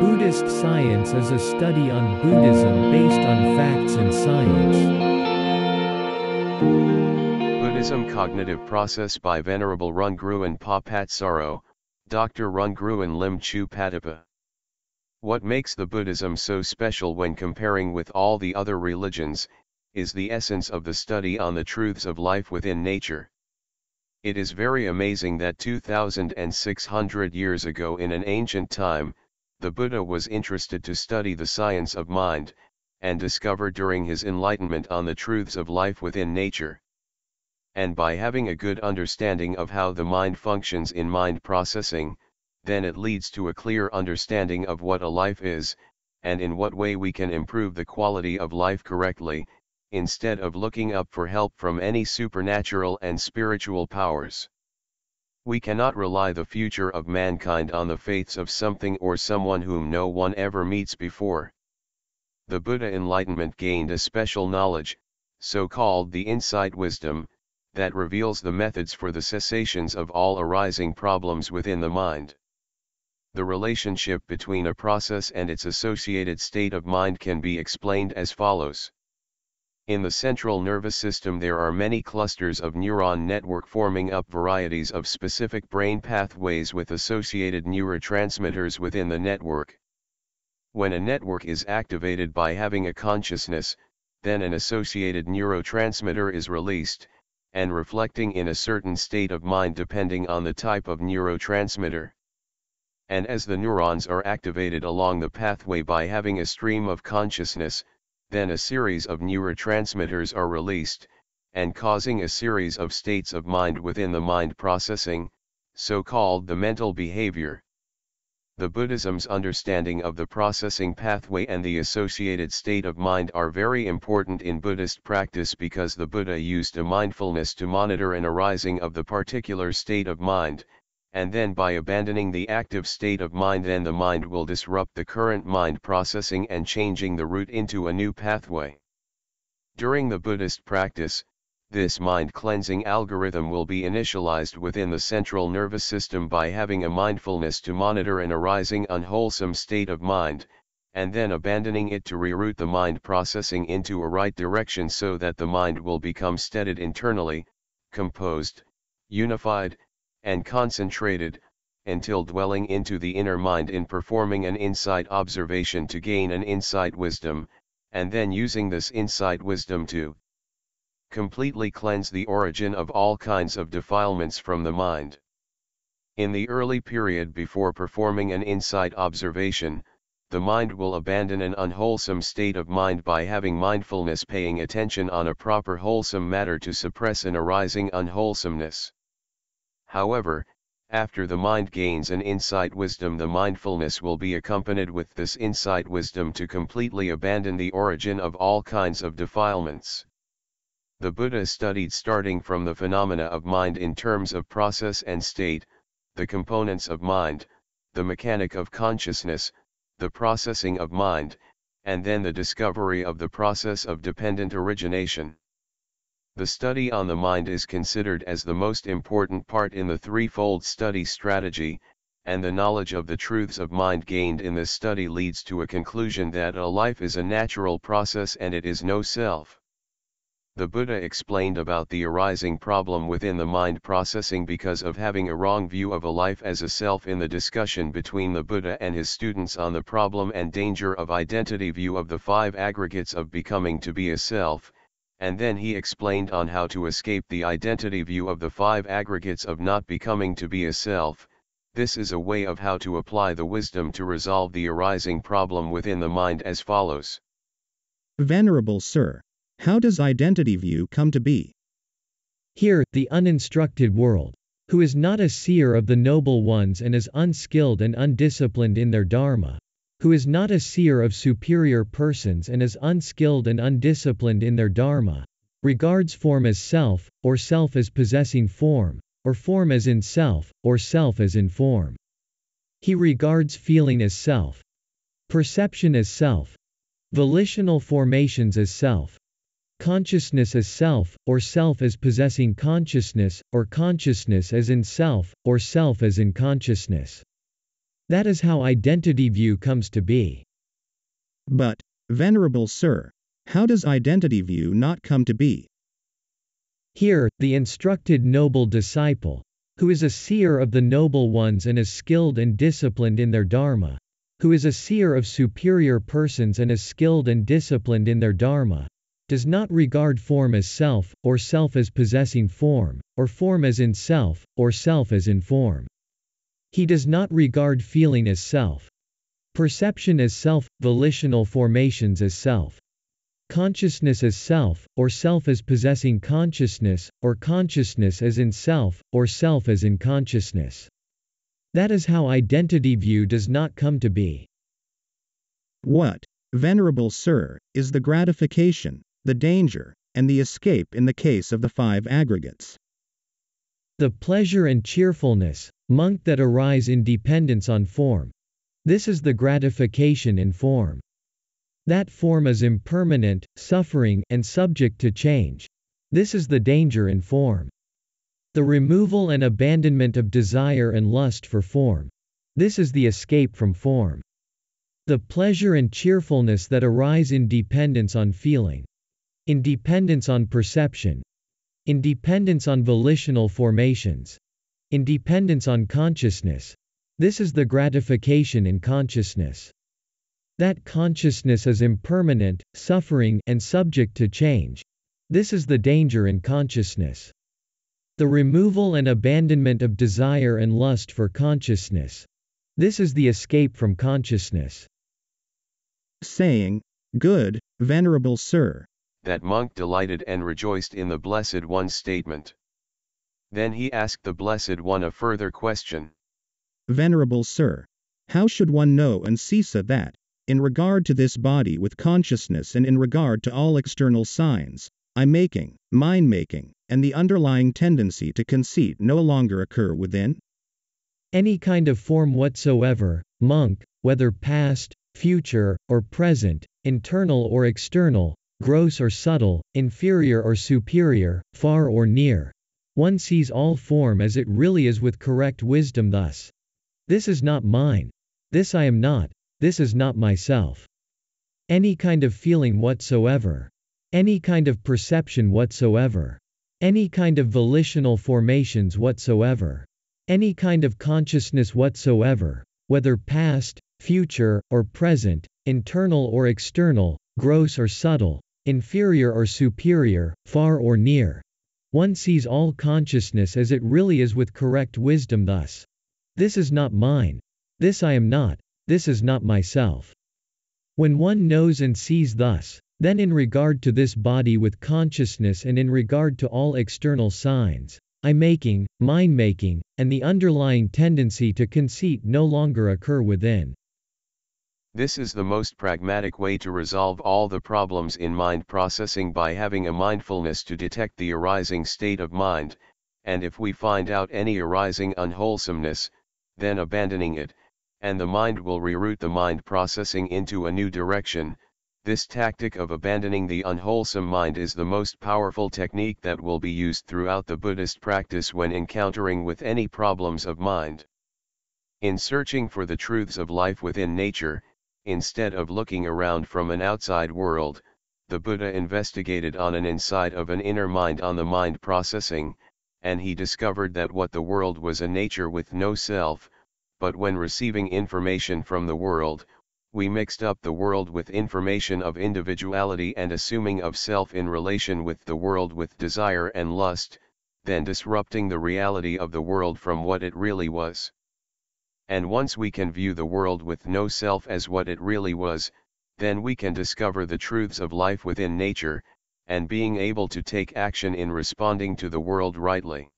Buddhist science is a study on Buddhism based on facts and science. Buddhism Cognitive Process by Venerable Rungruang Papatsaro, Dr. Rungruang Limchoopatipa. What makes the Buddhism so special when comparing with all the other religions, is the essence of the study on the truths of life within nature. It is very amazing that 2600 years ago in an ancient time, the Buddha was interested to study the science of mind, and discover during his enlightenment on the truths of life within nature. And by having a good understanding of how the mind functions in mind processing, then it leads to a clear understanding of what a life is, and in what way we can improve the quality of life correctly, instead of looking up for help from any supernatural and spiritual powers. We cannot rely the future of mankind on the faiths of something or someone whom no one ever meets before. The Buddha enlightenment gained a special knowledge, so called the insight wisdom, that reveals the methods for the cessations of all arising problems within the mind. The relationship between a process and its associated state of mind can be explained as follows. In the central nervous system there are many clusters of neuron network forming up varieties of specific brain pathways with associated neurotransmitters within the network. When a network is activated by having a consciousness, then an associated neurotransmitter is released, and reflecting in a certain state of mind depending on the type of neurotransmitter. And as the neurons are activated along the pathway by having a stream of consciousness, then a series of neurotransmitters are released, and causing a series of states of mind within the mind processing, so called the mental behavior. The Buddhism's understanding of the processing pathway and the associated state of mind are very important in Buddhist practice because the Buddha used a mindfulness to monitor an arising of the particular state of mind, and then by abandoning the active state of mind then the mind will disrupt the current mind processing and changing the route into a new pathway. During the Buddhist practice, this mind cleansing algorithm will be initialized within the central nervous system by having a mindfulness to monitor an arising unwholesome state of mind, and then abandoning it to reroute the mind processing into a right direction so that the mind will become steadied internally, composed, unified, and concentrated, until dwelling into the inner mind in performing an insight observation to gain an insight wisdom, and then using this insight wisdom to completely cleanse the origin of all kinds of defilements from the mind. In the early period before performing an insight observation, the mind will abandon an unwholesome state of mind by having mindfulness paying attention on a proper wholesome matter to suppress an arising unwholesomeness. However, after the mind gains an insight wisdom the mindfulness will be accompanied with this insight wisdom to completely abandon the origin of all kinds of defilements. The Buddha studied starting from the phenomena of mind in terms of process and state, the components of mind, the mechanic of consciousness, the processing of mind, and then the discovery of the process of dependent origination. The study on the mind is considered as the most important part in the threefold study strategy, and the knowledge of the truths of mind gained in this study leads to a conclusion that a life is a natural process and it is no self. The Buddha explained about the arising problem within the mind processing because of having a wrong view of a life as a self in the discussion between the Buddha and his students on the problem and danger of identity view of the five aggregates of becoming to be a self, and then he explained on how to escape the identity view of the five aggregates of not becoming to be a self, this is a way of how to apply the wisdom to resolve the arising problem within the mind as follows. Venerable Sir, how does identity view come to be? Here, the uninstructed world, who is not a seer of the noble ones and is unskilled and undisciplined in their dharma, who is not a seer of superior persons and is unskilled and undisciplined in their dharma, regards form as self, or self as possessing form, or form as in self, or self as in form. He regards feeling as self, perception as self, volitional formations as self, consciousness as self, or self as possessing consciousness, or consciousness as in self, or self as in consciousness. That is how identity view comes to be. But, Venerable Sir, how does identity view not come to be? Here, the instructed noble disciple, who is a seer of the noble ones and is skilled and disciplined in their dharma, who is a seer of superior persons and is skilled and disciplined in their dharma, does not regard form as self, or self as possessing form, or form as in self, or self as in form. He does not regard feeling as self, perception as self, volitional formations as self, consciousness as self, or self as possessing consciousness, or consciousness as in self, or self as in consciousness. That is how identity view does not come to be. What, Venerable Sir, is the gratification, the danger, and the escape in the case of the five aggregates? The pleasure and cheerfulness, monk that arise in dependence on form. This is the gratification in form. That form is impermanent, suffering, and subject to change. This is the danger in form. The removal and abandonment of desire and lust for form. This is the escape from form. The pleasure and cheerfulness that arise in dependence on feeling, in dependence on perception, in dependence on volitional formations, in dependence on consciousness. This is the gratification in consciousness. That consciousness is impermanent, suffering, and subject to change. This is the danger in consciousness. The removal and abandonment of desire and lust for consciousness. This is the escape from consciousness. Saying, Good, Venerable Sir. That monk delighted and rejoiced in the Blessed One's statement. Then he asked the Blessed One a further question. Venerable Sir. How should one know and cease that, in regard to this body with consciousness and in regard to all external signs, I making, mine making, and the underlying tendency to conceit no longer occur within? Any kind of form whatsoever, monk, whether past, future, or present, internal or external, gross or subtle, inferior or superior, far or near. One sees all form as it really is with correct wisdom thus. This is not mine. This I am not. This is not myself. Any kind of feeling whatsoever. Any kind of perception whatsoever. Any kind of volitional formations whatsoever. Any kind of consciousness whatsoever, whether past, future, or present, internal or external, gross or subtle, inferior or superior, far or near. One sees all consciousness as it really is with correct wisdom thus. This is not mine. This I am not. This is not myself. When one knows and sees thus, then in regard to this body with consciousness and in regard to all external signs, I making, mine making, and the underlying tendency to conceit no longer occur within. This is the most pragmatic way to resolve all the problems in mind processing by having a mindfulness to detect the arising state of mind, and if we find out any arising unwholesomeness, then abandoning it, and the mind will reroute the mind processing into a new direction. This tactic of abandoning the unwholesome mind is the most powerful technique that will be used throughout the Buddhist practice when encountering with any problems of mind. In searching for the truths of life within nature, instead of looking around from an outside world, the Buddha investigated on an inside of an inner mind on the mind processing, and he discovered that what the world was a nature with no self, but when receiving information from the world, we mixed up the world with information of individuality and assuming of self in relation with the world with desire and lust, then disrupting the reality of the world from what it really was. And once we can view the world with no self as what it really was, then we can discover the truths of life within nature, and being able to take action in responding to the world rightly.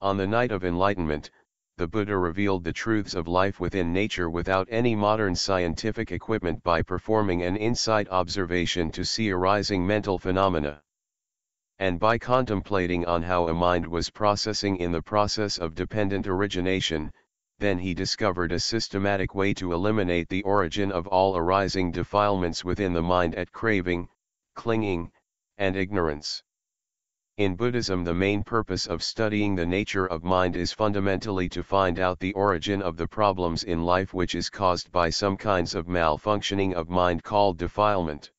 On the night of enlightenment, the Buddha revealed the truths of life within nature without any modern scientific equipment by performing an insight observation to see arising mental phenomena. And by contemplating on how a mind was processing in the process of dependent origination, then he discovered a systematic way to eliminate the origin of all arising defilements within the mind at craving, clinging, and ignorance. In Buddhism the main purpose of studying the nature of mind is fundamentally to find out the origin of the problems in life which is caused by some kinds of malfunctioning of mind called defilement.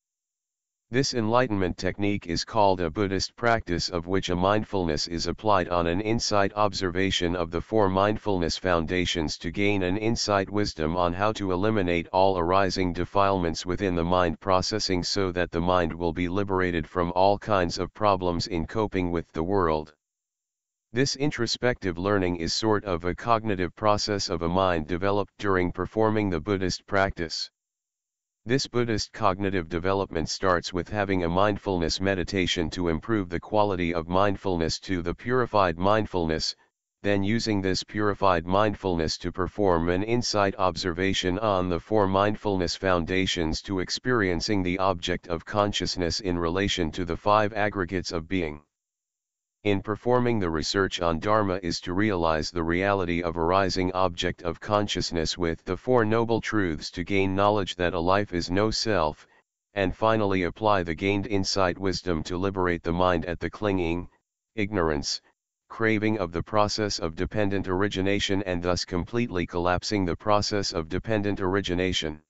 This enlightenment technique is called a Buddhist practice of which a mindfulness is applied on an insight observation of the four mindfulness foundations to gain an insight wisdom on how to eliminate all arising defilements within the mind processing so that the mind will be liberated from all kinds of problems in coping with the world. This introspective learning is sort of a cognitive process of a mind developed during performing the Buddhist practice. This Buddhist cognitive development starts with having a mindfulness meditation to improve the quality of mindfulness to the purified mindfulness, then using this purified mindfulness to perform an insight observation on the four mindfulness foundations to experiencing the object of consciousness in relation to the five aggregates of being in performing the research on Dharma is to realize the reality of arising object of consciousness with the Four Noble Truths to gain knowledge that a life is no self, and finally apply the gained insight wisdom to liberate the mind at the clinging, ignorance, craving of the process of dependent origination and thus completely collapsing the process of dependent origination.